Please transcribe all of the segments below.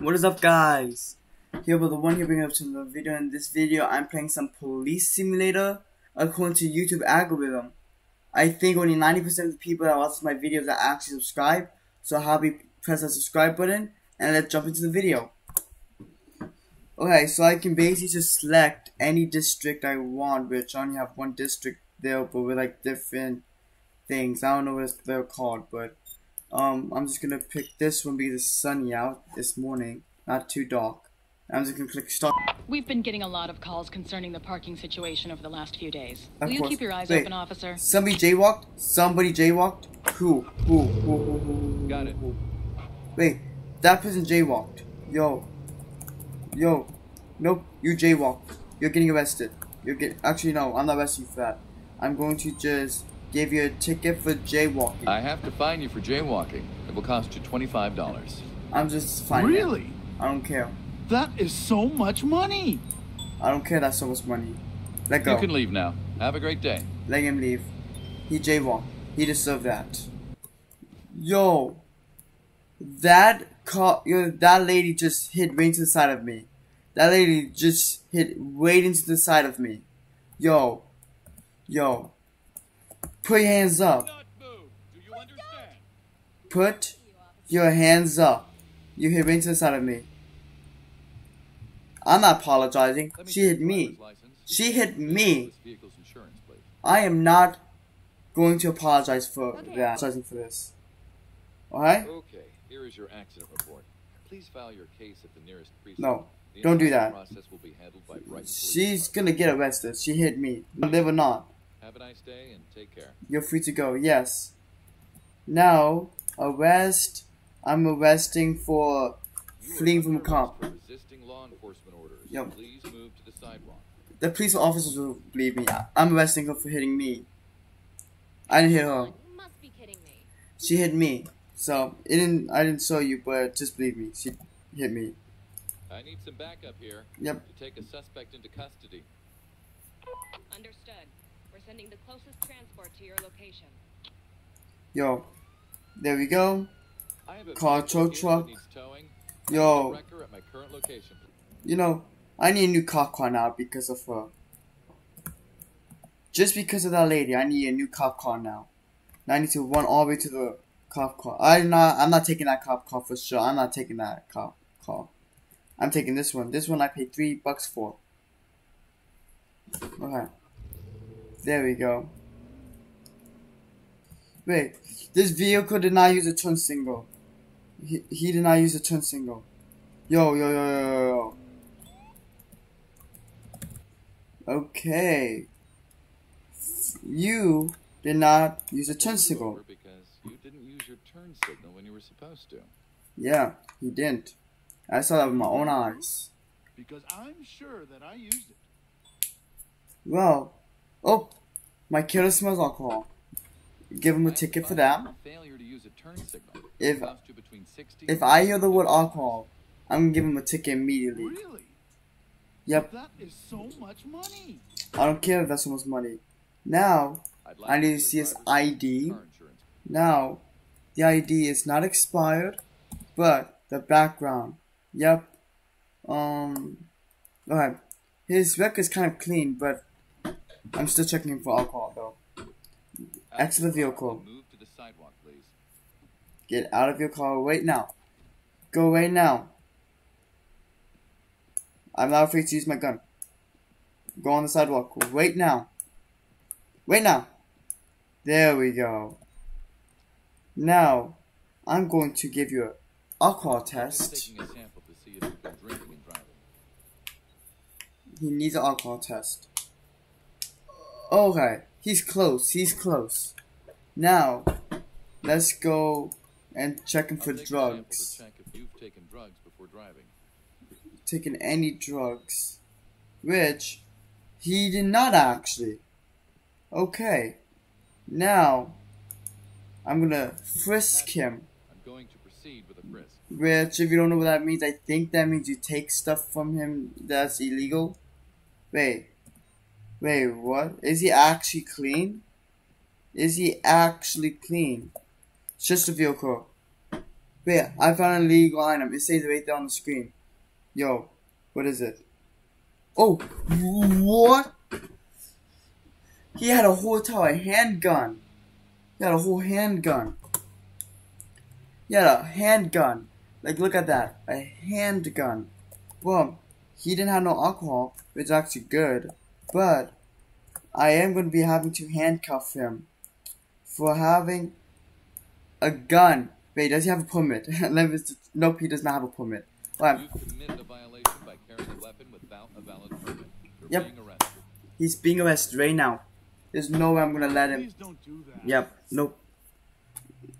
What is up guys? HeroBrother1 here bringing up to the video. In this video I'm playing some police simulator according to YouTube algorithm. I think only 90% of the people that watch my videos are actually subscribe. So I'll press that subscribe button and let's jump into the video. Okay, so I can basically just select any district I want, which I only have one district there, but with like different things. I don't know what they're called, but um, I'm just gonna pick this one because it's sunny out this morning, not too dark. I'm just gonna click stop. We've been getting a lot of calls concerning the parking situation over the last few days. Of Will you course. keep your eyes Wait. open, officer? Somebody jaywalked. Somebody jaywalked. Who? Who? Who? Who? Who? who Got it. Who? Wait, that person jaywalked. Yo, yo, nope. You jaywalked. You're getting arrested. You're get. Actually, no. I'm not arresting you for that. I'm going to just give you a ticket for jaywalking. I have to fine you for jaywalking. It will cost you $25. I'm just fine. Really? I don't care. That is so much money. I don't care. That's so much money. Let go. You can leave now. Have a great day. Let him leave. He jaywalked. He deserved that. Yo, that car, yo, that lady just hit right into the side of me. That lady just hit right into the side of me. Yo, yo, put your hands up. Put your hands up. You hit right into the side of me. I'm not apologizing. She hit me. She hit me. vehicle's insurance plate. I am not going to apologize for that. Apologizing for this. Alright? Okay, here is your accident report. Please file your case at the nearest precinct. No, don't do that. process will be handled by Brighton Police She's gonna get arrested. She hit me. Live or not. Have a nice day and take care. You're free to go. Yes. Now, arrest. I'm arresting for fleeing from a cop. resisting law enforcement orders. Yep. Please move to the sidewalk. The police officers will believe me. I'm arresting her for hitting me. I didn't hit her. You must be kidding me. She hit me. So, it didn't, I didn't show you, but just believe me. She hit me. I need some backup here. Yep. To take a suspect into custody. Understood. We're sending the closest transport to your location. Yo. There we go. I Car, tow truck. that needs towing. Yo. Wrecker at my current location. You know, I need a new cop car now because of her. Just because of that lady, I need a new cop car now. Now I need to run all the way to the cop car. I'm not. I'm not taking that cop car for sure. I'm not taking that cop car. I'm taking this one. This one I paid three bucks for. Okay. There we go. Wait, this vehicle did not use a turn single. He, he did not use a turn single. Yo, yo, yo, yo, yo, yo. Okay. You did not use a turn signal. Because you didn't use your turn signal when you were supposed to. Yeah, he didn't. I saw that with my own eyes. Because I'm sure that I used it. Well, oh, my killer smells alcohol. Give him a ticket for that. Failure to use a turn signal. If- cost you between 60 If I hear the word alcohol, I'm gonna give him a ticket immediately. Really? Yep, That is so much money. I don't care if that's so much money. Now, I need to see his ID. Now, the ID is not expired, but the background. Yep. Um. Alright. His record is kind of clean, but I'm still checking him for alcohol though. Exit the vehicle. Move to the sidewalk, please. Get out of your car right now. Go right now. I'm not afraid to use my gun. Go on the sidewalk right now. Right now. There we go. Now, I'm going to give you a alcohol test. a to see if you've been and. He needs an alcohol test. Okay, he's close. He's close. Now, let's go and check him for drugs. Check if you've taken drugs before driving. taken any drugs, which he did not actually. Okay, now I'm gonna frisk him, I'm going to proceed with a frisk. which if you don't know what that means, I think that means you take stuff from him that's illegal. Wait, wait, what? Is he actually clean? Is he actually clean? It's just a vehicle. Wait, I found a legal item. It says right there on the screen. Yo, what is it? Oh, what? He had a whole tower handgun. He had a whole handgun. He had a handgun. Like, look at that. A handgun. Well, he didn't have no alcohol, which is actually good. But, I am going to be having to handcuff him for having a gun. Wait, does he have a permit? Let me just- nope, he does not have a permit. Alright, You committed a violation by carrying a weapon without a valid permit. You're Yep. he's being arrested right now. There's no way I'm gonna let him. Don't do that. Yep, nope.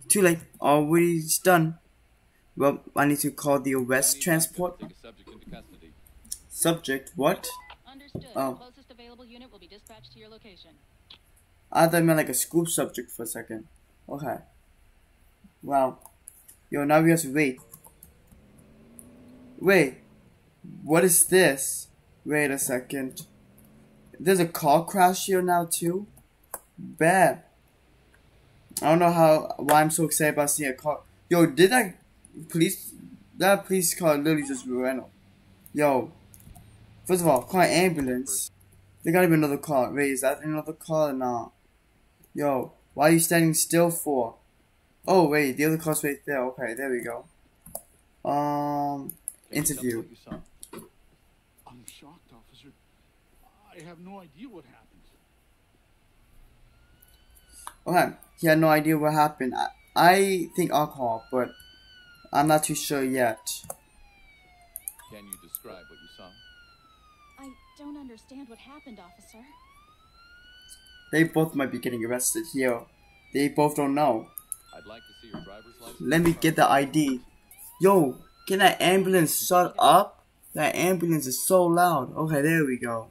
Too late. Already done. Well, I need to call the I arrest transport. to Take a subject. Subject, what? Understood. Oh. Unit will be dispatched to your location. I thought I meant like a scoop subject for a second. Okay. Wow. Yo, now we have to wait. Wait. What is this? Wait a second. There's a car crash here now too? Bad. I don't know how why I'm so excited about seeing a car. Yo, did that police that police car literally just ran off. Yo. First of all, call an ambulance. There gotta be another car. Wait, is that another car or not? Yo, why are you standing still for? Oh wait, the other car's right there. Okay, there we go. Um, Can you tell me interview. what you saw? I'm shocked, officer. I have no idea what happened. Okay, he had no idea what happened. I, I think alcohol, but I'm not too sure yet. Can you describe what you saw? I don't understand what happened, officer. They both might be getting arrested here. They both don't know. I'd like to see your driver's license. Let me get the ID. Yo, can that ambulance shut up? That ambulance is so loud. Okay, there we go.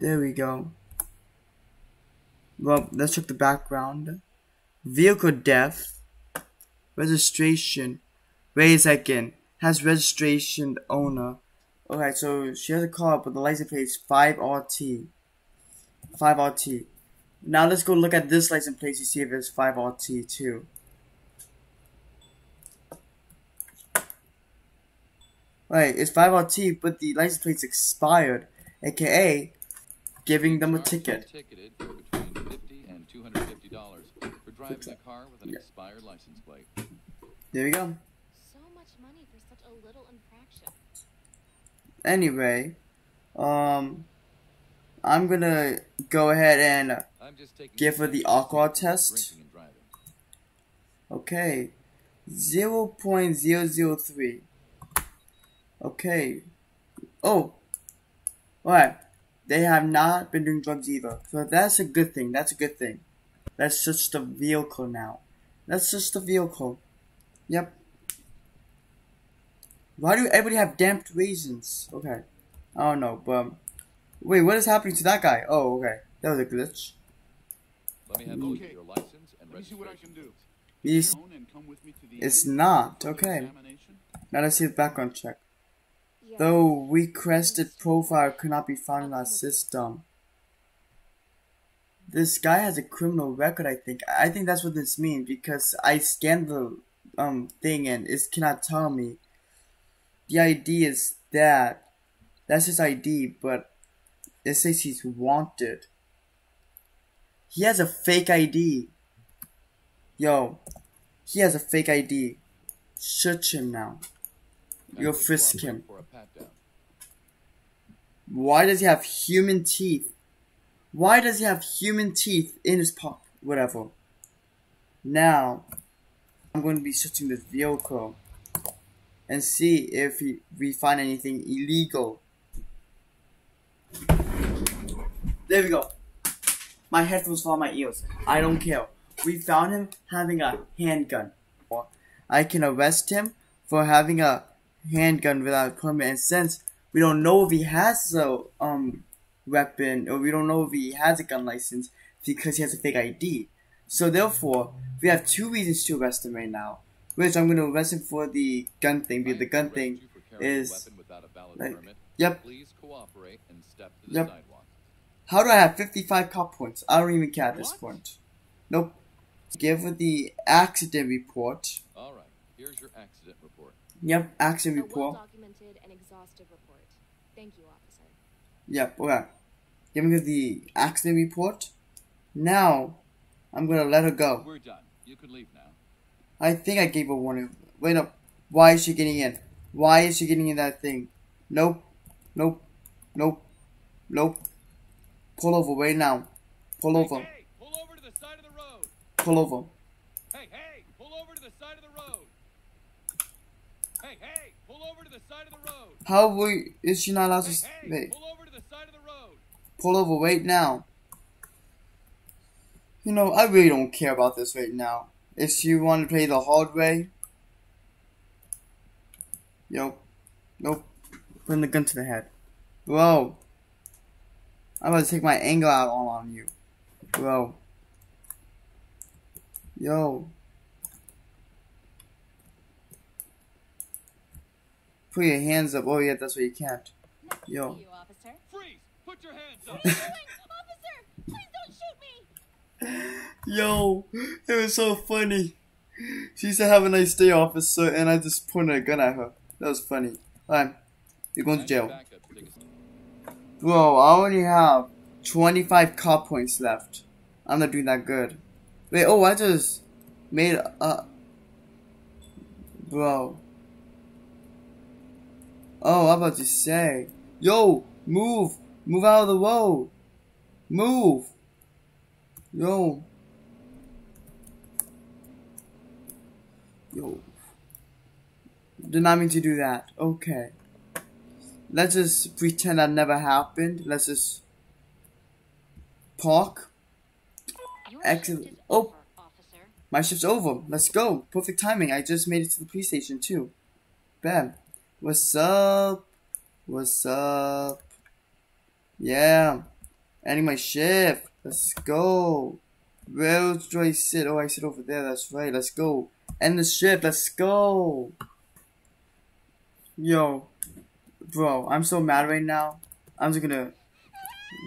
There we go. Well, let's check the background. Vehicle depth. Registration. Wait a second. Has registration owner. Okay, so she has a car, but the license plate is 5RT. 5RT. Now let's go look at this license plate to see if it's 5RT too. Right, it's 5RT, but the license plate's expired, aka giving them a ticket. Ticketed for between fifty and two hundred fifty dollars for driving a car with an Yeah. expired license plate. There we go. So much money for such a little infraction. Anyway, um, I'm gonna go ahead and I'm just Give her the alcohol test. Okay. 0.003. Okay. Oh. Alright. They have not been doing drugs either. So that's a good thing. That's a good thing. That's just a vehicle now. That's just a vehicle. Yep. Why do everybody have damped raisins? Okay. I don't know, but... Wait, what is happening to that guy? Oh, okay. That was a glitch. Let me have a look Okay. at your license and Let me see what I can do. Yes. Phone and come with me to the It's not. Okay. Now let's see the background check. Yes. Though requested profile could not be found in our system. This guy has a criminal record, I think. I think that's what this means because I scanned the um thing and it cannot tell me. The ID is that. That's his ID, but it says he's wanted. He has a fake ID. Yo, he has a fake ID. Search him now. You'll frisk him. For a pat down. Why does he have human teeth? Why does he have human teeth in his pop? Whatever. Now, I'm going to be searching this vehicle and see if we find anything illegal. There we go. My headphones fall on my ears. I don't care. We found him having a handgun. I can arrest him for having a handgun without a permit. And since we don't know if he has a um weapon or we don't know if he has a gun license because he has a fake ID. So therefore, we have two reasons to arrest him right now. Which I'm gonna arrest him for the gun thing because the gun thing you for carrying a is without a valid like- permit. yep. Please cooperate and step to the Yep. sidewalk. How do I have 55 cop points? I don't even care at this What? point. Nope. Give her the accident report. All right. Here's your accident report. Yep, accident A report. well-documented and exhaustive report. Thank you, officer. Yep, okay. Give me the accident report. Now, I'm gonna let her go. We're done. You can leave now. I think I gave her warning. Wait up. Why is she getting in? Why is she getting in that thing? Nope. Nope. Nope. Nope. Pull over right now. Pull over. Hey, hey, pull over to the side of the road. Pull over. Hey, hey, pull over to the side of the road. Hey, hey, pull over to the side of the road. How we is she not allowed to Hey, s- hey, wait? pull over to the side of the road. Pull over right now. You know, I really don't care about this right now. If you want to play the hard way, yo, nope. Putting the gun to the head, bro. I'm about to take my anger out all on you, bro. Yo. Put your hands up. Oh yeah, that's what you can't. Yo. You, officer. Freeze! Put your hands up. officer, please don't shoot me. Yo, it was so funny. She said, "Have a nice day, officer," and I just pointed a gun at her. That was funny. Alright, you're going to jail, bro. I only have 25 cop points left. I'm not doing that good. Wait, oh, I just made a, bro. Oh, I'm about to say, yo, move, move out of the road, move, yo. Yo. Did not mean to do that. Okay. Let's just pretend that never happened. Let's just park. Excellent. Oh. officer. My shift's over. Let's go. Perfect timing. I just made it to the police station too. Bam. What's up? What's up? Yeah. Ending my shift. Let's go. Where do I sit? Oh, I sit over there. That's right. Let's go. End the shift. Let's go. Yo. Bro, I'm so mad right now. I'm just gonna.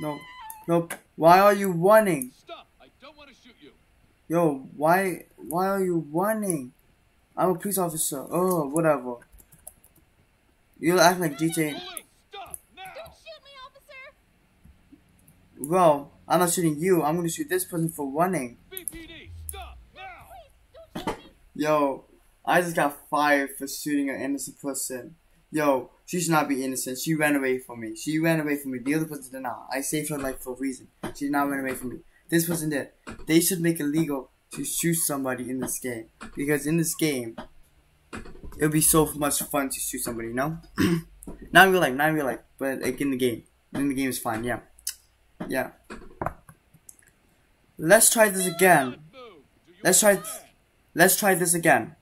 No. Nope. Why are you running? Stop! I don't want to shoot you. Yo, why why are you running? I'm a police officer. Oh, whatever. You'll act like DJ. Stop now! Don't shoot me, officer. Well, I'm not shooting you. I'm gonna shoot this person for running. BPD, stop now! Me. Yo, I just got fired for shooting an innocent person. Yo, she should not be innocent. She ran away from me. She ran away from me. The other person did not. I saved her life for a reason. She did not run away from me. This person did. They should make it legal to shoot somebody in this game. Because in this game, it would be so much fun to shoot somebody, you know? not in real life, not in real life, but like in the game. In the game is fine, yeah. Yeah. Let's try this again. Move. Do you Let's try. understand? Let's try this again.